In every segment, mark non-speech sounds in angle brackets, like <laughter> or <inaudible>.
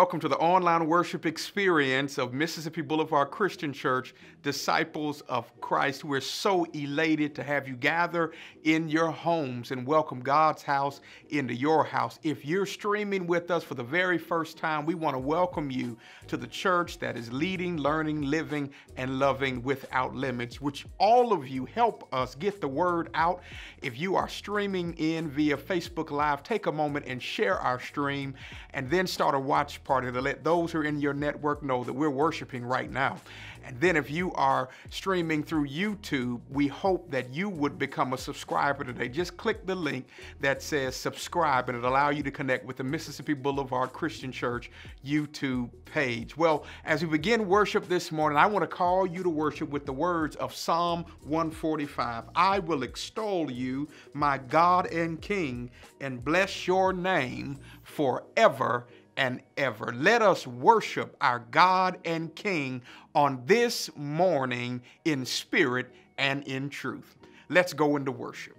welcome to the online worship experience of Mississippi Boulevard Christian Church, Disciples of Christ. We're so elated to have you gather in your homes and welcome God's house into your house. If you're streaming with us for the very first time, we want to welcome you to the church that is leading, learning, living, and loving without limits, which all of you help us get the word out. If you are streaming in via Facebook Live, take a moment and share our stream and then start a watch party to let those who are in your network know that we're worshiping right now. And then if you are streaming through YouTube, we hope that you would become a subscriber today. Just click the link that says subscribe and it'll allow you to connect with the Mississippi Boulevard Christian Church YouTube page. Well, as we begin worship this morning, I want to call you to worship with the words of Psalm 145. I will extol you, my God and King, and bless your name forever and ever. Let us worship our God and King on this morning in spirit and in truth. Let's go into worship.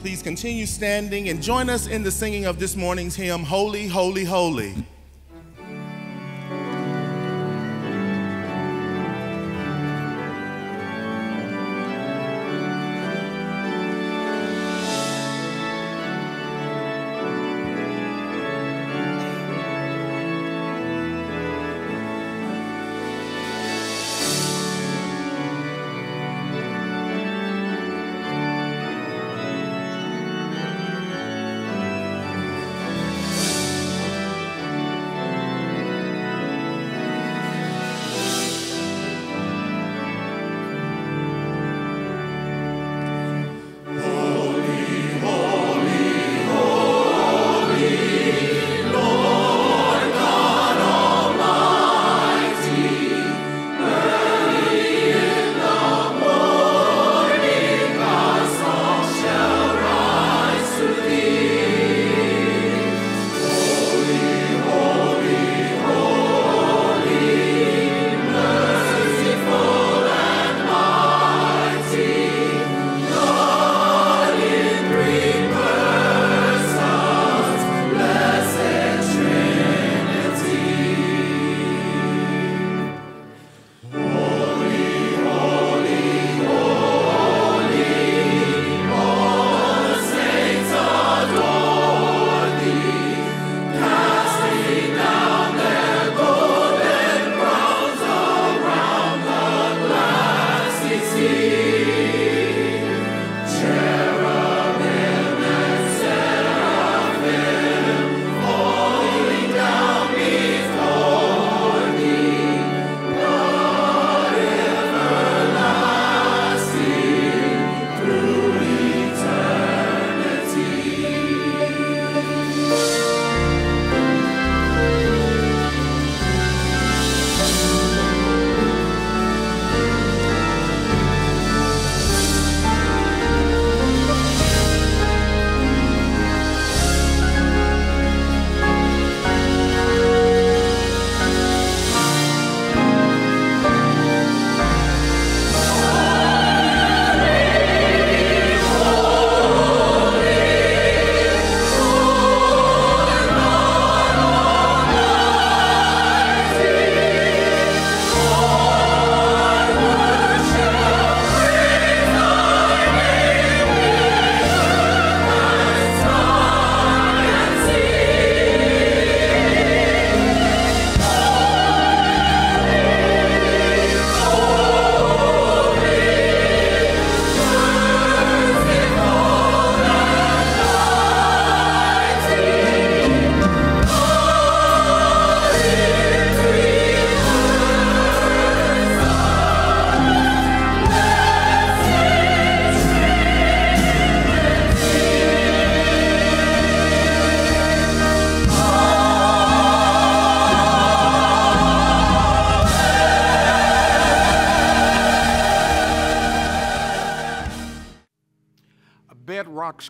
Please continue standing and join us in the singing of this morning's hymn, Holy, Holy, Holy.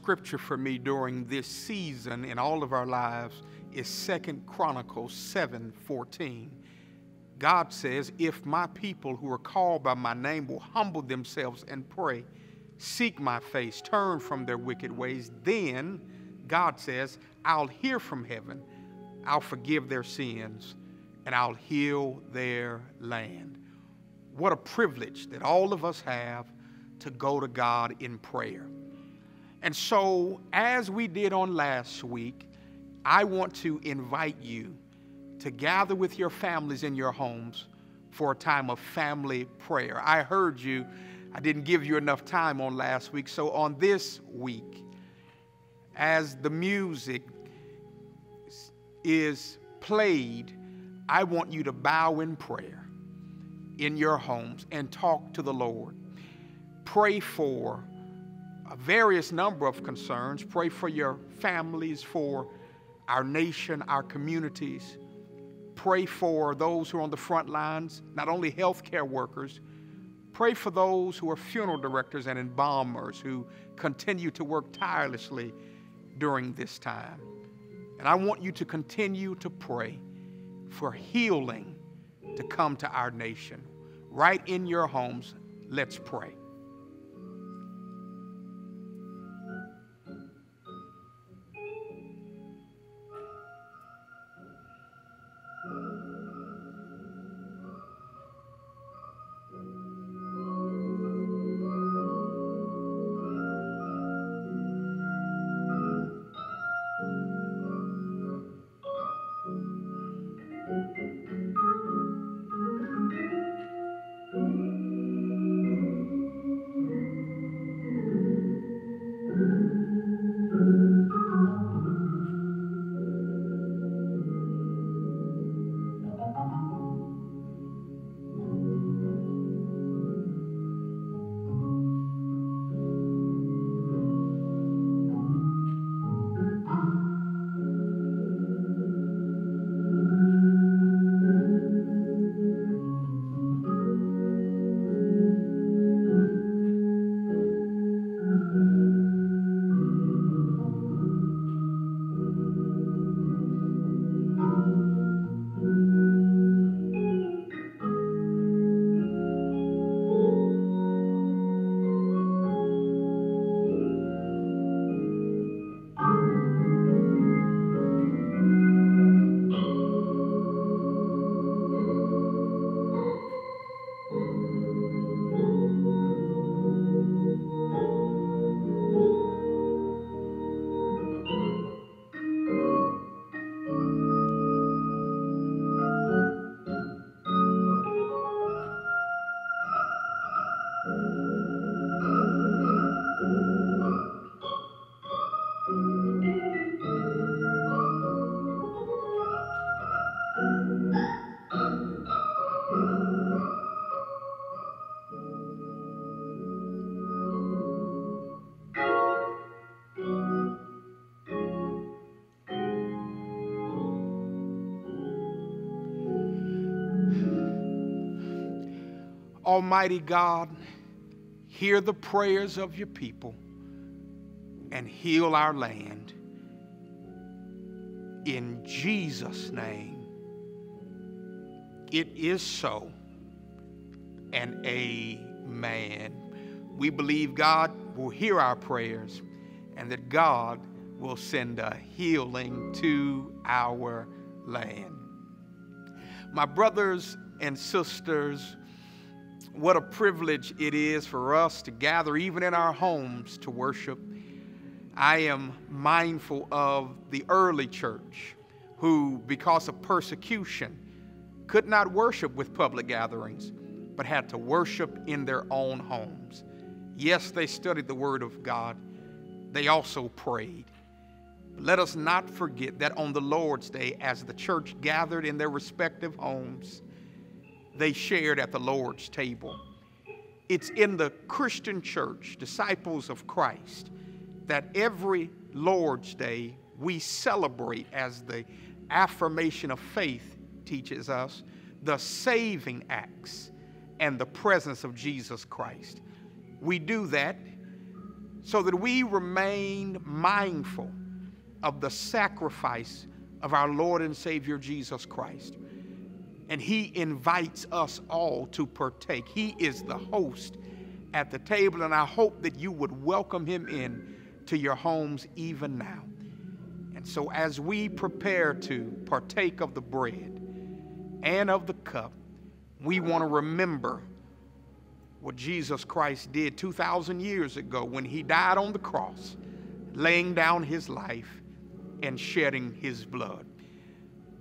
Scripture for me during this season in all of our lives is Second Chronicles 7:14. God says, "If my people who are called by my name will humble themselves and pray, seek my face, turn from their wicked ways, then God says, I'll hear from heaven, I'll forgive their sins, and I'll heal their land." What a privilege that all of us have to go to God in prayer. And so, as we did on last week, I want to invite you to gather with your families in your homes for a time of family prayer. I heard you, I didn't give you enough time on last week. So, on this week, as the music is played, I want you to bow in prayer in your homes and talk to the Lord. Pray for a various number of concerns. Pray for your families, for our nation, our communities. Pray for those who are on the front lines, not only healthcare workers. Pray for those who are funeral directors and embalmers who continue to work tirelessly during this time. And I want you to continue to pray for healing to come to our nation. Right in your homes, let's pray. Almighty God, hear the prayers of your people and heal our land. In Jesus' name, it is so and amen. We believe God will hear our prayers and that God will send a healing to our land. My brothers and sisters, what a privilege it is for us to gather, even in our homes, to worship. I am mindful of the early church who, because of persecution, could not worship with public gatherings, but had to worship in their own homes. Yes, they studied the Word of God, they also prayed. Let us not forget that on the Lord's Day, as the church gathered in their respective homes, they shared at the Lord's table. It's in the Christian church, disciples of Christ, that every Lord's Day we celebrate as the affirmation of faith teaches us the saving acts and the presence of Jesus Christ. We do that so that we remain mindful of the sacrifice of our Lord and Savior Jesus Christ. And He invites us all to partake. He is the host at the table, and I hope that you would welcome Him in to your homes even now. And so, as we prepare to partake of the bread and of the cup, we want to remember what Jesus Christ did 2,000 years ago when He died on the cross, laying down His life and shedding His blood.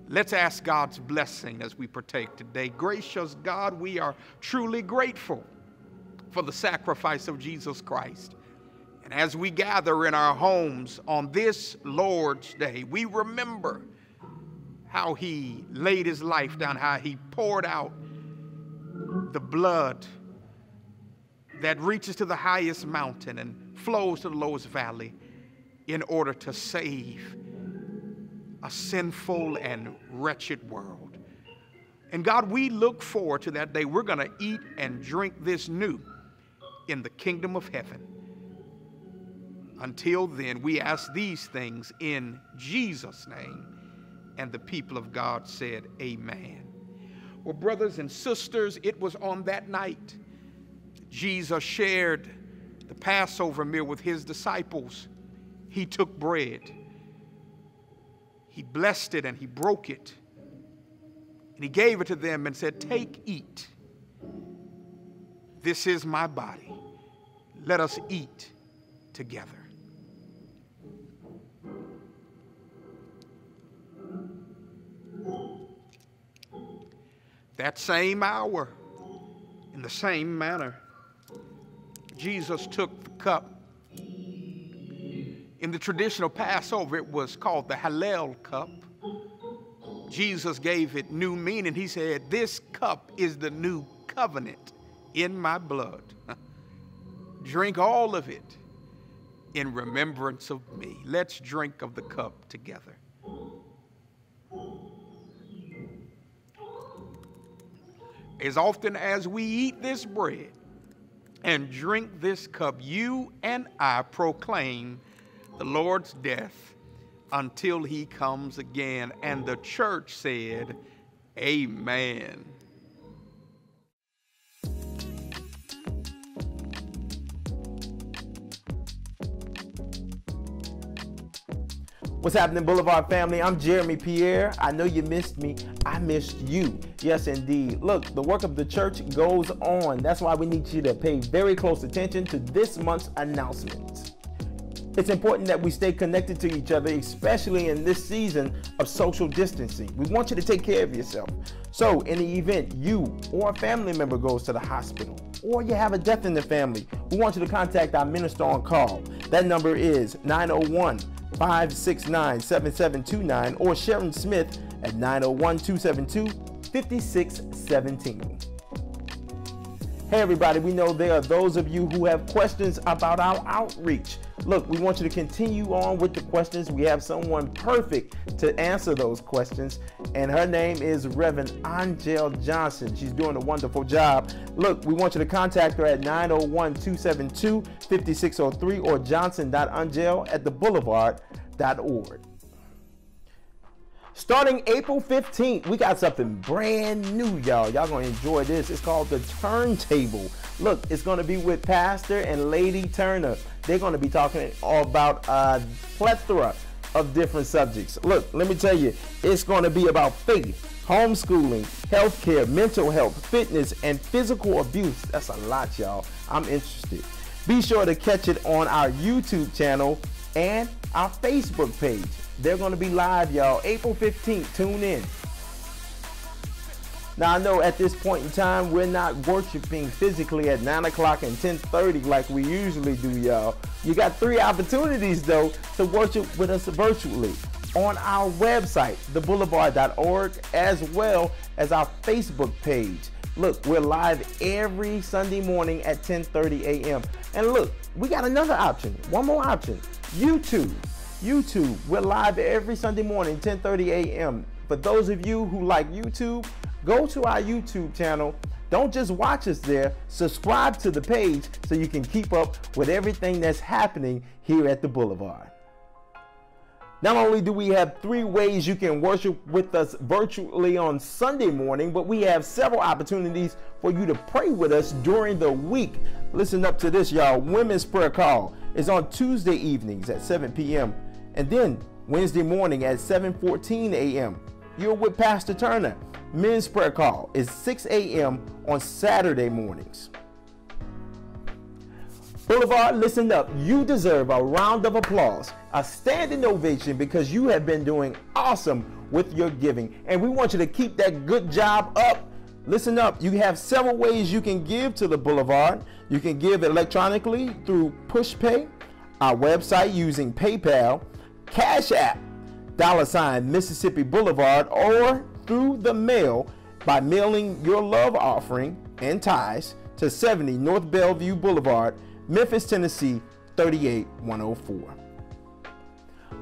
Let's ask God's blessing as we partake today. Gracious God, we are truly grateful for the sacrifice of Jesus Christ. And as we gather in our homes on this Lord's Day, we remember how He laid His life down, how He poured out the blood that reaches to the highest mountain and flows to the lowest valley in order to save a sinful and wretched world. And God, we look forward to that day. We're going to eat and drink this new in the kingdom of heaven. Until then, we ask these things in Jesus' name. And the people of God said, Amen. Well, brothers and sisters, it was on that night Jesus shared the Passover meal with his disciples. He took bread, he blessed it, and he broke it. And he gave it to them and said, Take, eat. This is my body. Let us eat together. That same hour, in the same manner, Jesus took the cup. In the traditional Passover, it was called the Hallel cup. Jesus gave it new meaning. He said, This cup is the new covenant in my blood. <laughs> drink all of it in remembrance of me. Let's drink of the cup together. As often as we eat this bread and drink this cup, you and I proclaim the Lord's death until he comes again. And the church said, Amen. What's happening, Boulevard family? I'm Jeremy Pierre. I know you missed me. I missed you. Yes, indeed. Look, the work of the church goes on. That's why we need you to pay very close attention to this month's announcements. It's important that we stay connected to each other, especially in this season of social distancing. We want you to take care of yourself. So, in the event you or a family member goes to the hospital, or you have a death in the family, we want you to contact our minister on call. That number is 901 569 7729 or Sharon Smith at 901 272 5617. Hey, everybody, we know there are those of you who have questions about our outreach. Look, we want you to continue on with the questions. We have someone perfect to answer those questions, and her name is Reverend Angel Johnson. She's doing a wonderful job. Look, we want you to contact her at 901 272 5603 or johnson.angel at the boulevard.org. Starting April 15th, we got something brand new, y'all. Y'all gonna enjoy this. It's called the Turntable. Look, it's gonna be with Pastor and Lady Turner. They're gonna be talking about a plethora of different subjects. Look, let me tell you, it's gonna be about faith, homeschooling, healthcare, mental health, fitness, and physical abuse. That's a lot, y'all. I'm interested. Be sure to catch it on our YouTube channel and our Facebook page. They're going to be live, y'all. April 15th. Tune in. Now I know at this point in time we're not worshiping physically at 9 o'clock and 10:30 like we usually do, y'all. You got three opportunities though to worship with us virtually on our website, theboulevard.org, as well as our Facebook page. Look, we're live every Sunday morning at 10:30 a.m. And look, we got another option, one more option, YouTube. YouTube. We're live every Sunday morning, 10:30 a.m. For those of you who like YouTube, go to our YouTube channel. Don't just watch us there, subscribe to the page so you can keep up with everything that's happening here at the Boulevard. Not only do we have three ways you can worship with us virtually on Sunday morning, but we have several opportunities for you to pray with us during the week. Listen up to this, y'all. Women's prayer call is on Tuesday evenings at 7 p.m. and then Wednesday morning at 7:14 a.m. You're with Pastor Turner. Men's prayer call is 6 a.m. on Saturday mornings. Boulevard, listen up. You deserve a round of applause, a standing ovation because you have been doing awesome with your giving. And we want you to keep that good job up. Listen up. You have several ways you can give to the Boulevard. You can give electronically through PushPay, our website using PayPal, Cash App, dollar sign Mississippi Boulevard, or through the mail by mailing your love offering and ties to 70 North Bellevue Boulevard, Memphis, Tennessee 38104.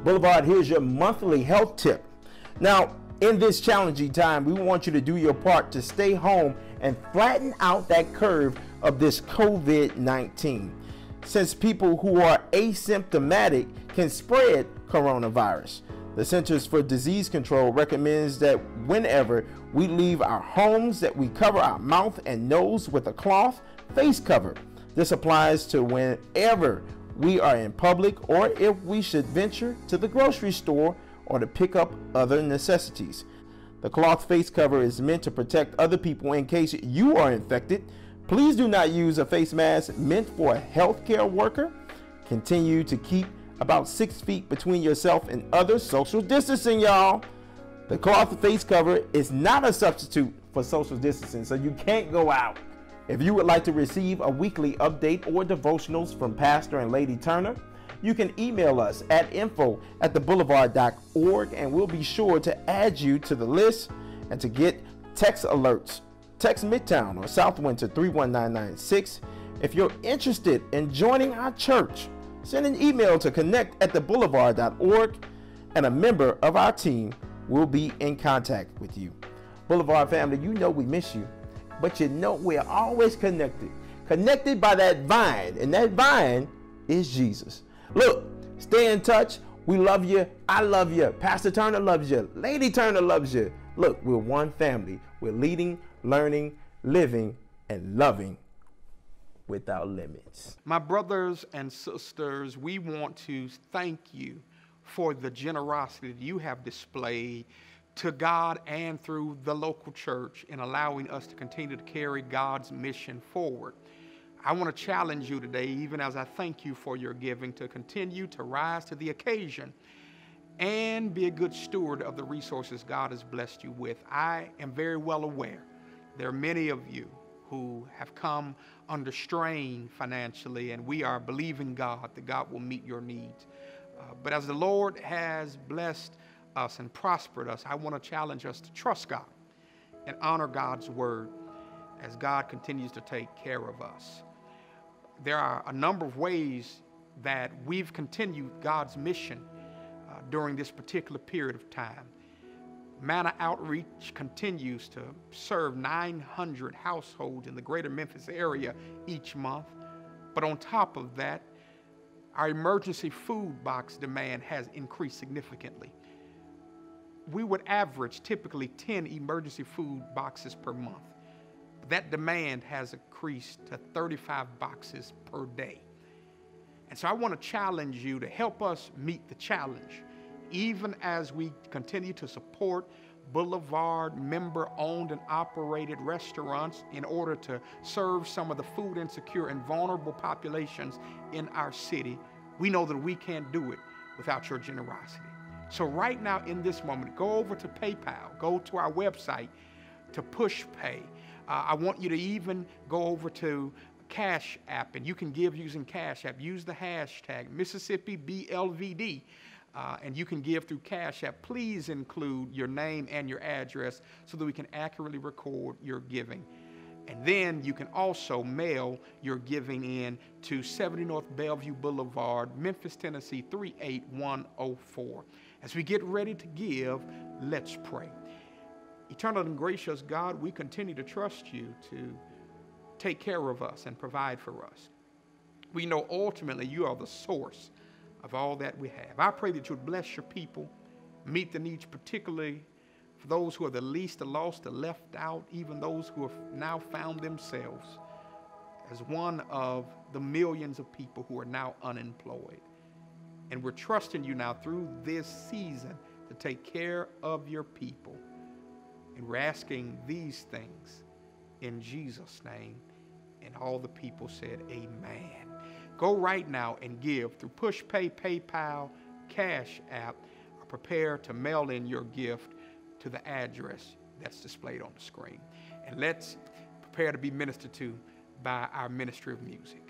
Boulevard, here's your monthly health tip. Now, in this challenging time, we want you to do your part to stay home and flatten out that curve of this COVID 19. Since people who are asymptomatic can spread coronavirus, the Centers for Disease Control recommends that whenever we leave our homes that we cover our mouth and nose with a cloth face cover this applies to whenever we are in public or if we should venture to the grocery store or to pick up other necessities. The cloth face cover is meant to protect other people in case you are infected. Please do not use a face mask meant for a healthcare worker. Continue to keep about six feet between yourself and others. Social distancing, y'all. The cloth face cover is not a substitute for social distancing, so you can't go out if you would like to receive a weekly update or devotionals from Pastor and Lady Turner, you can email us at info at theboulevard.org and we'll be sure to add you to the list and to get text alerts. Text Midtown or Southwind to 31996. If you're interested in joining our church, send an email to connect at theboulevard.org and a member of our team will be in contact with you. Boulevard family, you know we miss you but you know we're always connected. Connected by that vine, and that vine is Jesus. Look, stay in touch. We love you. I love you. Pastor Turner loves you. Lady Turner loves you. Look, we're one family. We're leading, learning, living, and loving without limits. My brothers and sisters, we want to thank you for the generosity that you have displayed to God and through the local church in allowing us to continue to carry God's mission forward. I want to challenge you today, even as I thank you for your giving, to continue to rise to the occasion and be a good steward of the resources God has blessed you with. I am very well aware there are many of you who have come under strain financially, and we are believing God that God will meet your needs. Uh, but as the Lord has blessed us and prospered us, I want to challenge us to trust God and honor God's word as God continues to take care of us. There are a number of ways that we've continued God's mission uh, during this particular period of time. Manna Outreach continues to serve 900 households in the greater Memphis area each month. But on top of that, our emergency food box demand has increased significantly we would average typically 10 emergency food boxes per month. That demand has increased to 35 boxes per day. And so I want to challenge you to help us meet the challenge, even as we continue to support Boulevard member owned and operated restaurants in order to serve some of the food insecure and vulnerable populations in our city. We know that we can't do it without your generosity. So, right now, in this moment, go over to PayPal, go to our website to push pay. Uh, I want you to even go over to Cash App, and you can give using Cash App. Use the hashtag Mississippi BLVD. Uh, and you can give through Cash App. Please include your name and your address so that we can accurately record your giving. And then you can also mail your giving in to 70 North Bellevue Boulevard, Memphis, Tennessee 38104. As we get ready to give, let's pray. Eternal and gracious God, we continue to trust you to take care of us and provide for us. We know ultimately you are the source of all that we have. I pray that you would bless your people, meet the needs, particularly for those who are the least, the lost, the left out, even those who have now found themselves as one of the millions of people who are now unemployed. And we're trusting you now through this season to take care of your people. And we're asking these things in Jesus' name. And all the people said, Amen. Go right now and give through PushPay, PayPal, Cash App, or prepare to mail in your gift to the address that's displayed on the screen. And let's prepare to be ministered to by our Ministry of Music.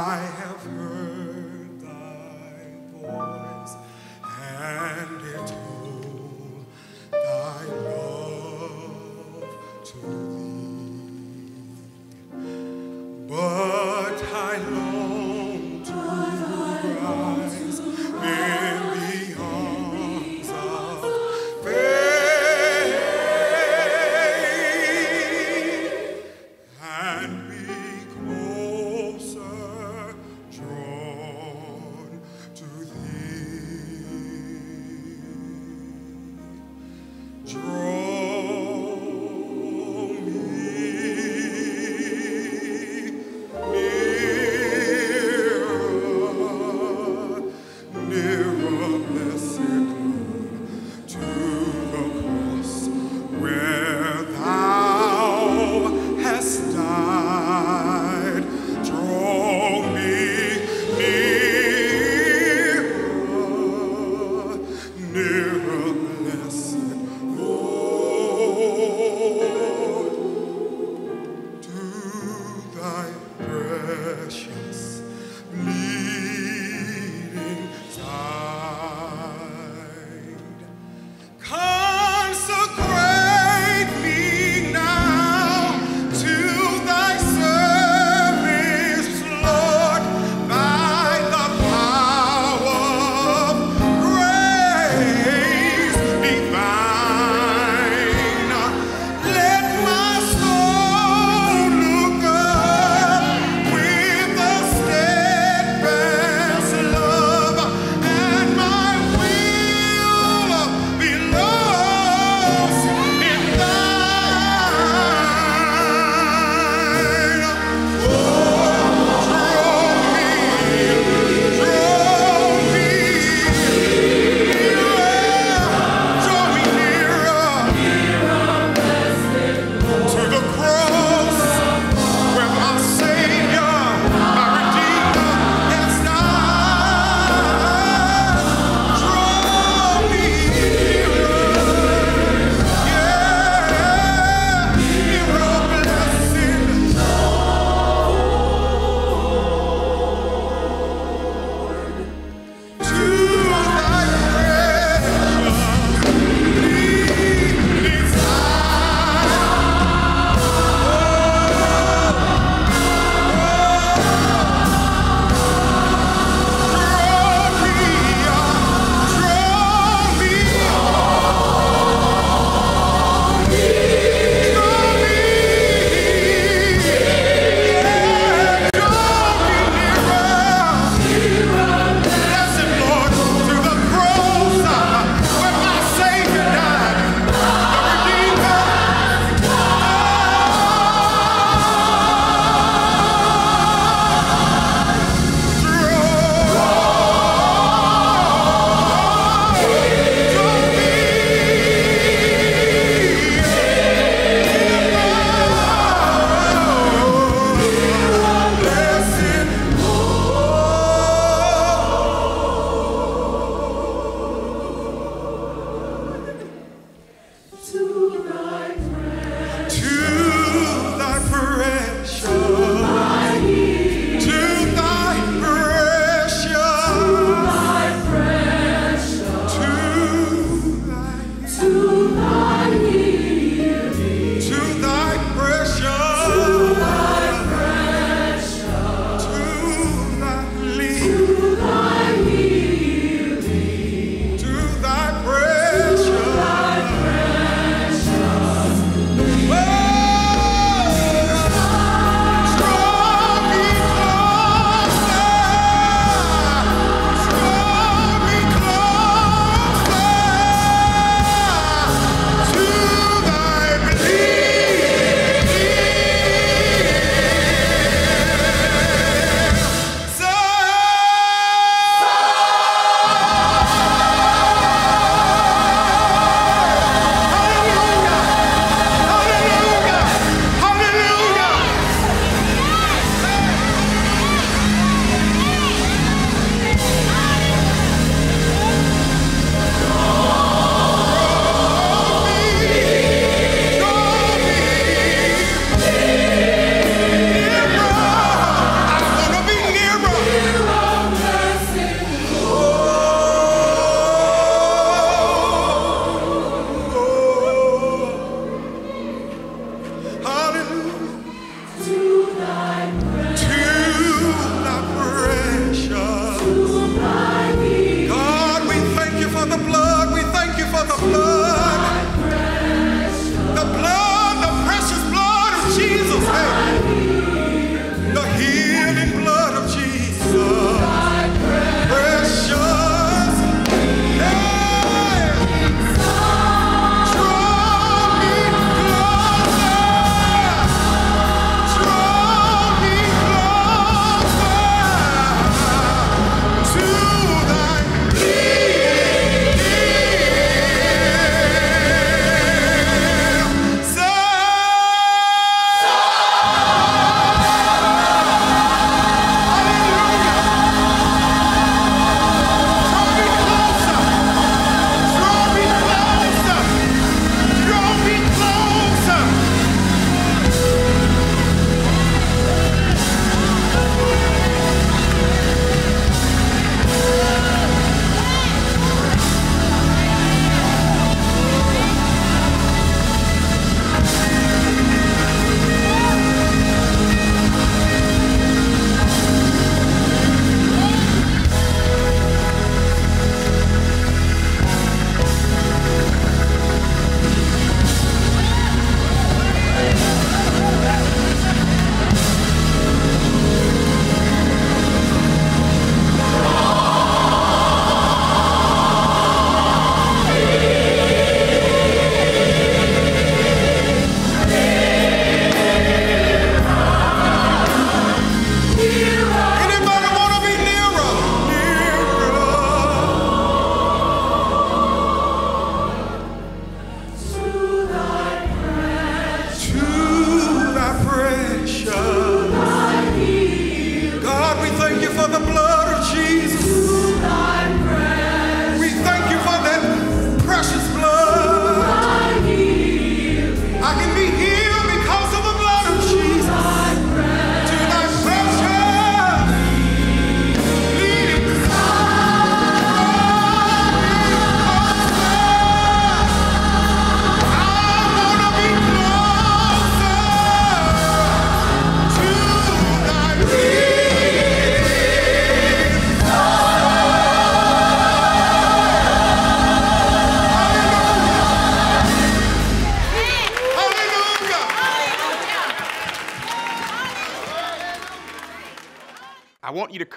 I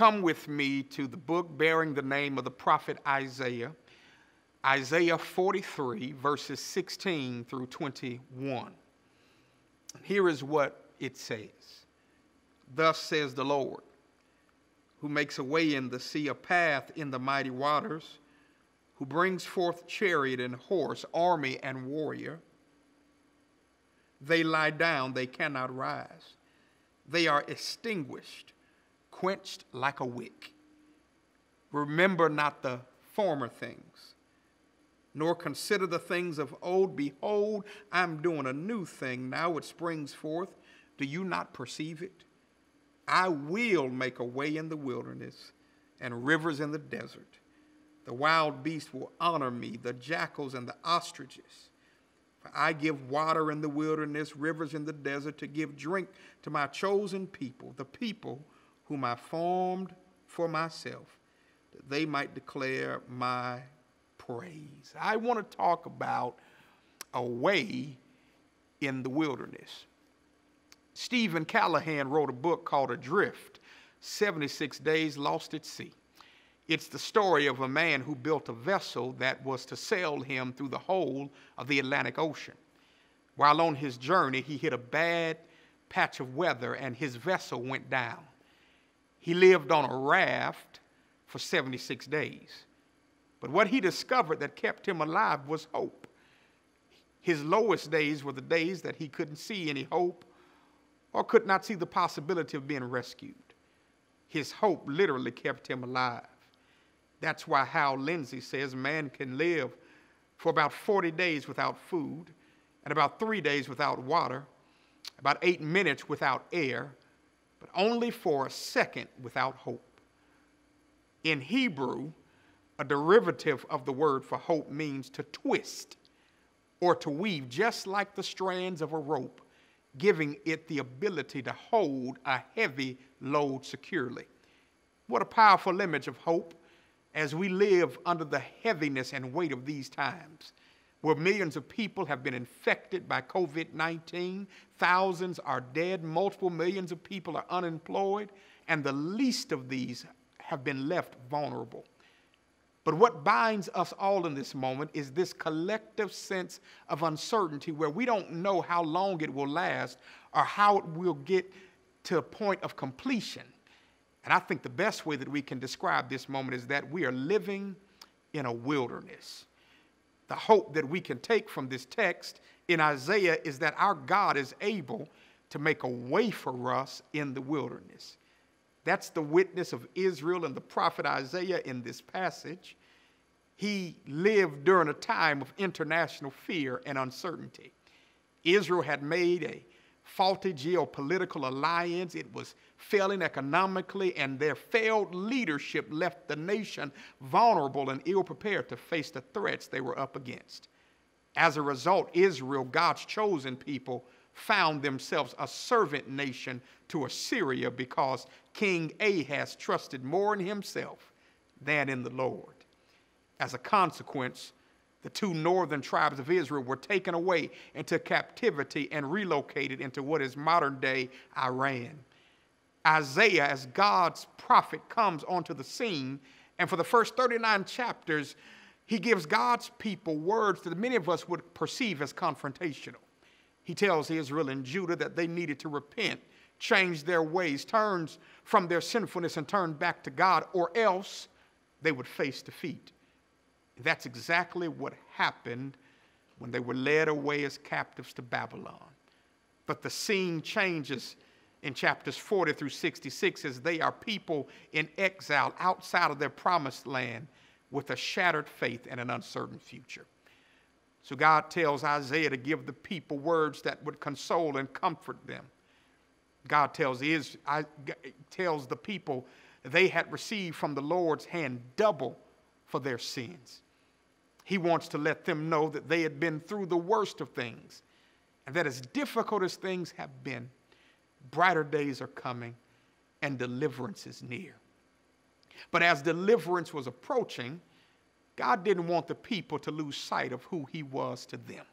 come with me to the book bearing the name of the prophet Isaiah, Isaiah 43, verses 16 through 21. Here is what it says Thus says the Lord, who makes a way in the sea, a path in the mighty waters, who brings forth chariot and horse, army and warrior. They lie down, they cannot rise. They are extinguished quenched like a wick. Remember not the former things, nor consider the things of old. Behold, I'm doing a new thing. Now it springs forth. Do you not perceive it? I will make a way in the wilderness and rivers in the desert. The wild beasts will honor me, the jackals and the ostriches. For I give water in the wilderness, rivers in the desert, to give drink to my chosen people, the people whom I formed for myself, that they might declare my praise. I want to talk about a way in the wilderness. Steven Callahan wrote a book called Adrift 76 Days Lost at Sea. It's the story of a man who built a vessel that was to sail him through the whole of the Atlantic Ocean. While on his journey, he hit a bad patch of weather and his vessel went down. He lived on a raft for 76 days. But what he discovered that kept him alive was hope. His lowest days were the days that he couldn't see any hope or could not see the possibility of being rescued. His hope literally kept him alive. That's why Hal Lindsey says man can live for about 40 days without food, and about three days without water, about eight minutes without air, but only for a second without hope. In Hebrew, a derivative of the word for hope means to twist or to weave, just like the strands of a rope, giving it the ability to hold a heavy load securely. What a powerful image of hope as we live under the heaviness and weight of these times where millions of people have been infected by COVID 19, thousands are dead, multiple millions of people are unemployed, and the least of these have been left vulnerable. But what binds us all in this moment is this collective sense of uncertainty where we don't know how long it will last or how it will get to a point of completion. And I think the best way that we can describe this moment is that we are living in a wilderness the hope that we can take from this text in Isaiah is that our God is able to make a way for us in the wilderness. That's the witness of Israel and the prophet Isaiah in this passage. He lived during a time of international fear and uncertainty. Israel had made a faulty geopolitical alliance. It was failing economically, and their failed leadership left the nation vulnerable and ill prepared to face the threats they were up against. As a result, Israel, God's chosen people, found themselves a servant nation to Assyria because King Ahaz trusted more in himself than in the Lord. As a consequence, the two northern tribes of Israel were taken away into captivity and relocated into what is modern day Iran. Isaiah, as God's prophet, comes onto the scene, and for the first 39 chapters, he gives God's people words that many of us would perceive as confrontational. He tells Israel and Judah that they needed to repent, change their ways, turn from their sinfulness, and turn back to God, or else they would face defeat. That's exactly what happened when they were led away as captives to Babylon. But the scene changes in chapters 40 through 66 as they are people in exile outside of their promised land with a shattered faith and an uncertain future. So God tells Isaiah to give the people words that would console and comfort them. God tells, tells the people they had received from the Lord's hand double for their sins. He wants to let them know that they had been through the worst of things and that as difficult as things have been, brighter days are coming and deliverance is near. But as deliverance was approaching, God didn't want the people to lose sight of who He was to them.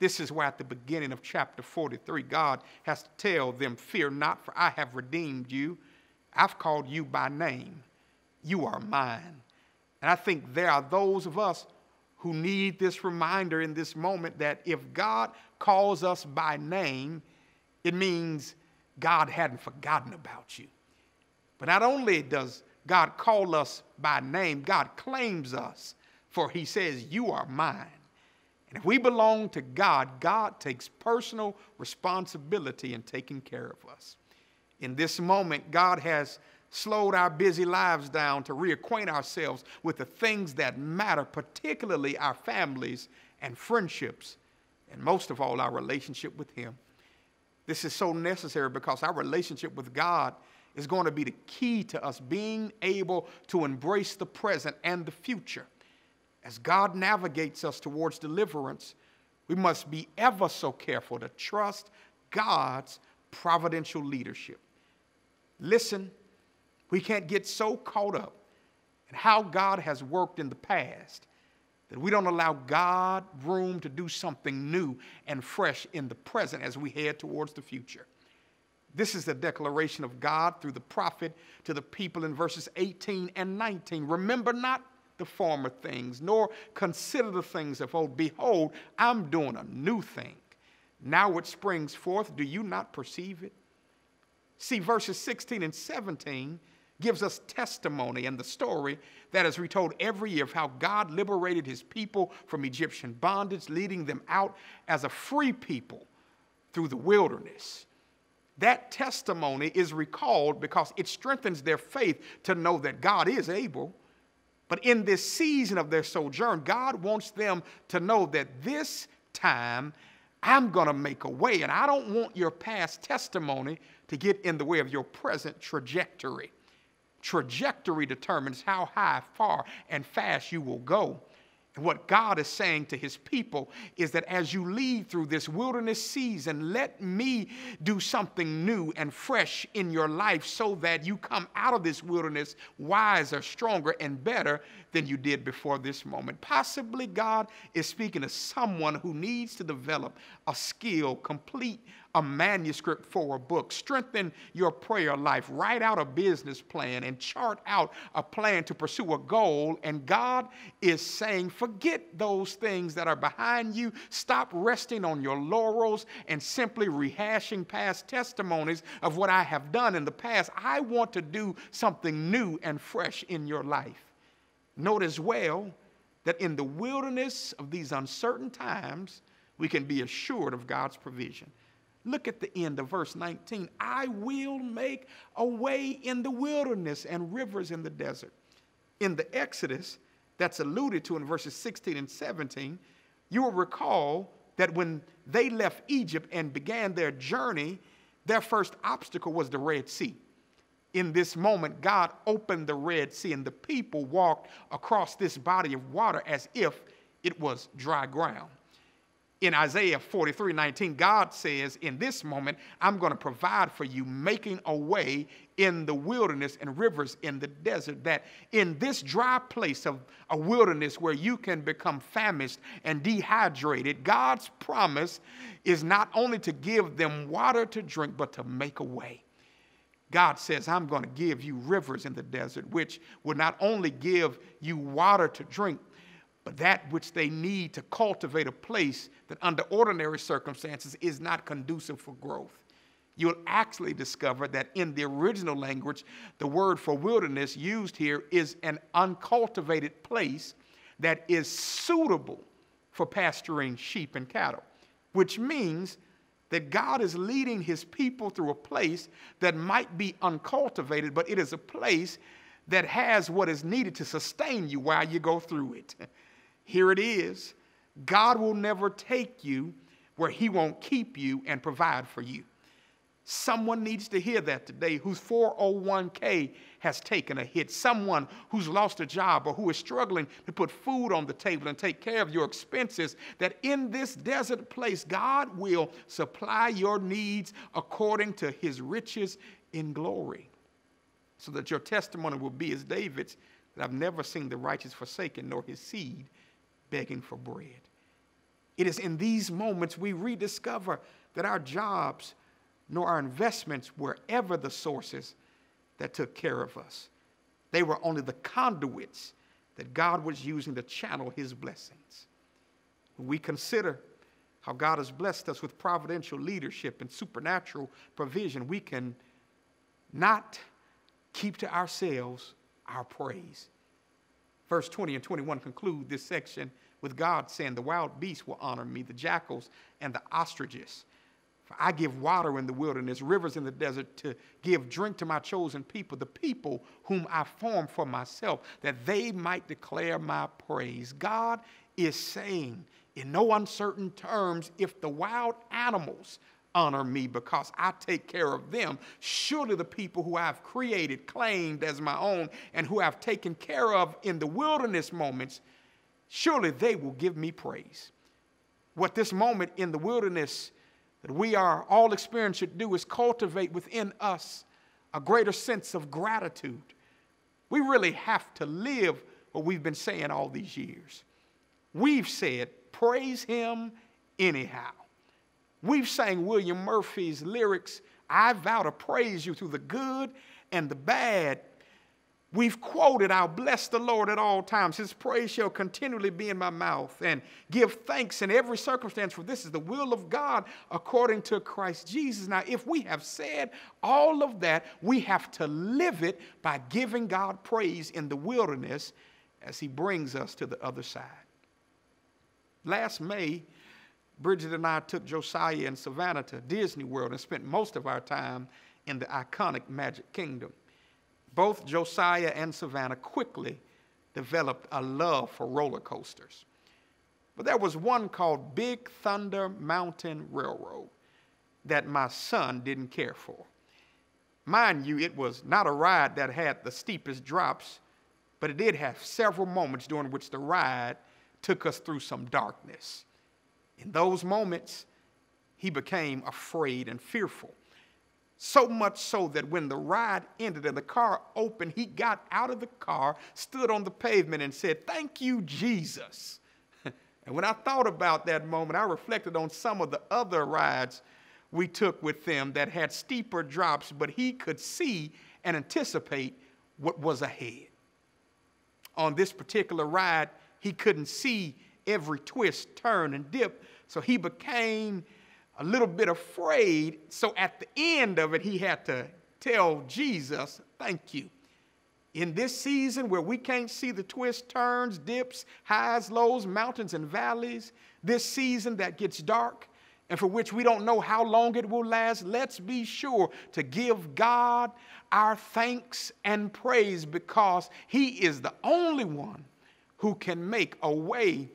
This is why at the beginning of chapter 43, God has to tell them, Fear not, for I have redeemed you. I've called you by name. You are mine. And I think there are those of us who need this reminder in this moment that if God calls us by name, it means God hadn't forgotten about you. But not only does God call us by name, God claims us, for he says, You are mine. And if we belong to God, God takes personal responsibility in taking care of us. In this moment, God has slowed our busy lives down to reacquaint ourselves with the things that matter, particularly our families and friendships, and most of all, our relationship with Him. This is so necessary because our relationship with God is going to be the key to us being able to embrace the present and the future. As God navigates us towards deliverance, we must be ever so careful to trust God's providential leadership. Listen, we can't get so caught up in how God has worked in the past that we don't allow God room to do something new and fresh in the present as we head towards the future. This is the declaration of God through the prophet to the people in verses 18 and 19. Remember not the former things, nor consider the things of old. Behold, I'm doing a new thing. Now it springs forth. Do you not perceive it? See, verses 16 and 17 gives us testimony and the story that is retold every year of how God liberated his people from Egyptian bondage, leading them out as a free people through the wilderness. That testimony is recalled because it strengthens their faith to know that God is able. But in this season of their sojourn, God wants them to know that this time I'm going to make a way. And I don't want your past testimony to get in the way of your present trajectory. Trajectory determines how high, far, and fast you will go. And what God is saying to his people is that as you lead through this wilderness season, let me do something new and fresh in your life so that you come out of this wilderness wiser, stronger, and better than you did before this moment. Possibly God is speaking to someone who needs to develop a skill, complete a manuscript for a book, strengthen your prayer life, write out a business plan, and chart out a plan to pursue a goal. And God is saying, forget those things that are behind you. Stop resting on your laurels and simply rehashing past testimonies of what I have done in the past. I want to do something new and fresh in your life. Note as well that in the wilderness of these uncertain times, we can be assured of God's provision. Look at the end of verse 19. I will make a way in the wilderness and rivers in the desert. In the Exodus, that's alluded to in verses 16 and 17, you will recall that when they left Egypt and began their journey, their first obstacle was the Red Sea. In this moment, God opened the Red Sea, and the people walked across this body of water as if it was dry ground in Isaiah 43 19, God says, In this moment, I'm going to provide for you, making a way in the wilderness and rivers in the desert. That in this dry place of a wilderness where you can become famished and dehydrated, God's promise is not only to give them water to drink, but to make a way. God says, I'm going to give you rivers in the desert, which will not only give you water to drink, but that which they need to cultivate a place that under ordinary circumstances is not conducive for growth. You'll actually discover that in the original language, the word for wilderness used here is an uncultivated place that is suitable for pasturing sheep and cattle, which means that God is leading his people through a place that might be uncultivated, but it is a place that has what is needed to sustain you while you go through it. <laughs> Here it is God will never take you where He won't keep you and provide for you. Someone needs to hear that today whose 401k has taken a hit. Someone who's lost a job or who is struggling to put food on the table and take care of your expenses. That in this desert place, God will supply your needs according to his riches in glory. So that your testimony will be as David's that I've never seen the righteous forsaken nor his seed begging for bread. It is in these moments we rediscover that our jobs nor our investments, were ever the sources, that took care of us. They were only the conduits that God was using to channel his blessings. When we consider how God has blessed us with providential leadership and supernatural provision, we can not keep to ourselves our praise. Verse 20 and 21 conclude this section with God saying, The wild beasts will honor me, the jackals and the ostriches. For I give water in the wilderness, rivers in the desert to give drink to my chosen people, the people whom I formed for myself, that they might declare my praise. God is saying, in no uncertain terms, if the wild animals honor me because I take care of them. Surely the people who I've created, claimed as my own, and who I've taken care of in the wilderness moments, surely they will give me praise. What this moment in the wilderness that we are all experienced should do is cultivate within us a greater sense of gratitude. We really have to live what we've been saying all these years. We've said, praise him anyhow. We've sang William Murphy's lyrics, I vow to praise you through the good and the bad. We've quoted, I'll bless the Lord at all times. His praise shall continually be in my mouth and give thanks in every circumstance, for this is the will of God according to Christ Jesus. Now, if we have said all of that, we have to live it by giving God praise in the wilderness as He brings us to the other side. Last May, Bridget and I took Josiah and Savannah to Disney World and spent most of our time in the iconic Magic Kingdom. Both Josiah and Savannah quickly developed a love for roller coasters. But there was one called Big Thunder Mountain Railroad that my son didn't care for. Mind you, it was not a ride that had the steepest drops, but it did have several moments during which the ride took us through some darkness. In those moments, he became afraid and fearful. So much so that when the ride ended and the car opened, he got out of the car, stood on the pavement, and said, Thank you, Jesus. <laughs> and when I thought about that moment, I reflected on some of the other rides we took with them that had steeper drops, but he could see and anticipate what was ahead. On this particular ride, he couldn't see every twist, turn, and dip, so he became a little bit afraid. So at the end of it, he had to tell Jesus, Thank you. In this season where we can't see the twists, turns, dips, highs, lows, mountains, and valleys, this season that gets dark and for which we don't know how long it will last, let's be sure to give God our thanks and praise because He is the only one who can make a way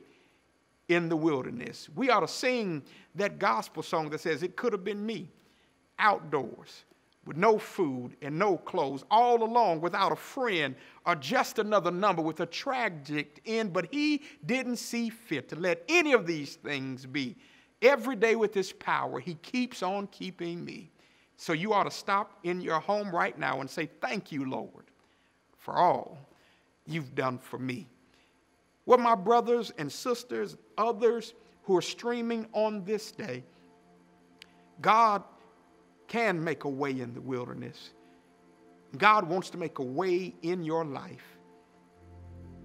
in the wilderness. We ought to sing that gospel song that says, It could have been me outdoors with no food and no clothes, all alone without a friend or just another number with a tragic end. But he didn't see fit to let any of these things be. Every day with his power, he keeps on keeping me. So you ought to stop in your home right now and say, Thank you, Lord, for all you've done for me. Well, my brothers and sisters, others who are streaming on this day, God can make a way in the wilderness. God wants to make a way in your life.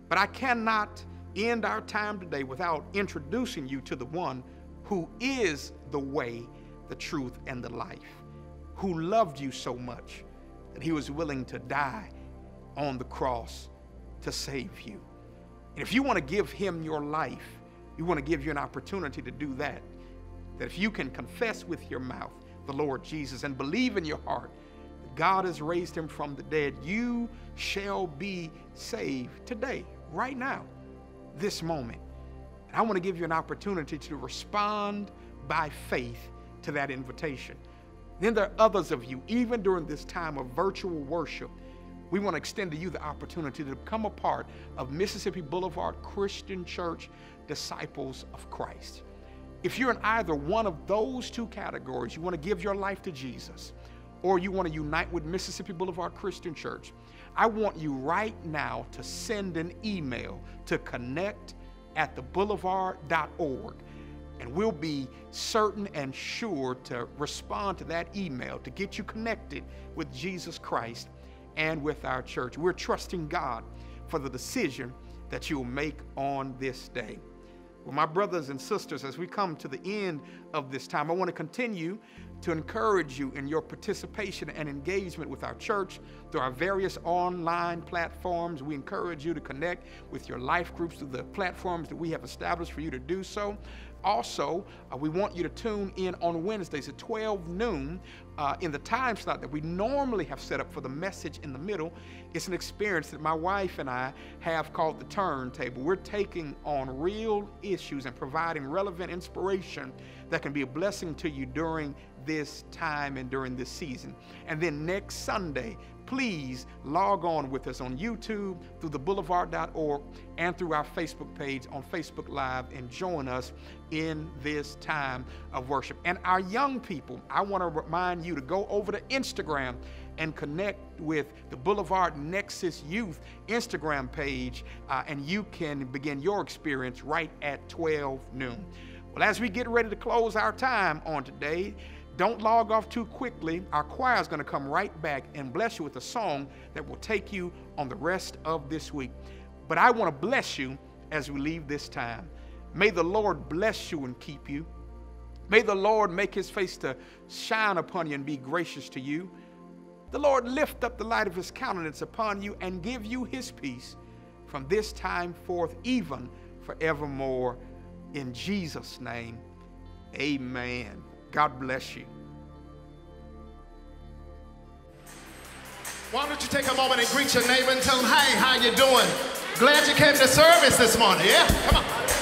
But I cannot end our time today without introducing you to the one who is the way, the truth, and the life, who loved you so much that he was willing to die on the cross to save you. And if you want to give him your life, we want to give you an opportunity to do that. That if you can confess with your mouth the Lord Jesus and believe in your heart that God has raised him from the dead, you shall be saved today, right now, this moment. And I want to give you an opportunity to respond by faith to that invitation. Then there are others of you, even during this time of virtual worship, we want to extend to you the opportunity to become a part of Mississippi Boulevard Christian Church Disciples of Christ. If you're in either one of those two categories, you want to give your life to Jesus, or you want to unite with Mississippi Boulevard Christian Church, I want you right now to send an email to connect at theboulevard.org. And we'll be certain and sure to respond to that email to get you connected with Jesus Christ and with our church. We're trusting God for the decision that you will make on this day. Well, my brothers and sisters, as we come to the end of this time, I want to continue to encourage you in your participation and engagement with our church through our various online platforms. We encourage you to connect with your life groups through the platforms that we have established for you to do so. Also, uh, we want you to tune in on Wednesdays at 12 noon uh, in the time slot that we normally have set up for the message in the middle. It's an experience that my wife and I have called the turntable. We're taking on real issues and providing relevant inspiration that can be a blessing to you during this time and during this season. And then next Sunday, please log on with us on YouTube, through the boulevard.org, and through our Facebook page on Facebook Live and join us in this time of worship. And our young people, I want to remind you to go over to Instagram and connect with the Boulevard Nexus Youth Instagram page, uh, and you can begin your experience right at 12 noon. Well, as we get ready to close our time on today, don't log off too quickly. Our choir is going to come right back and bless you with a song that will take you on the rest of this week. But I want to bless you as we leave this time. May the Lord bless you and keep you. May the Lord make his face to shine upon you and be gracious to you. The Lord lift up the light of his countenance upon you and give you his peace from this time forth, even forevermore. In Jesus' name, amen. God bless you. Why don't you take a moment and greet your neighbor and tell them, hey, how you doing? Glad you came to service this morning, yeah? Come on.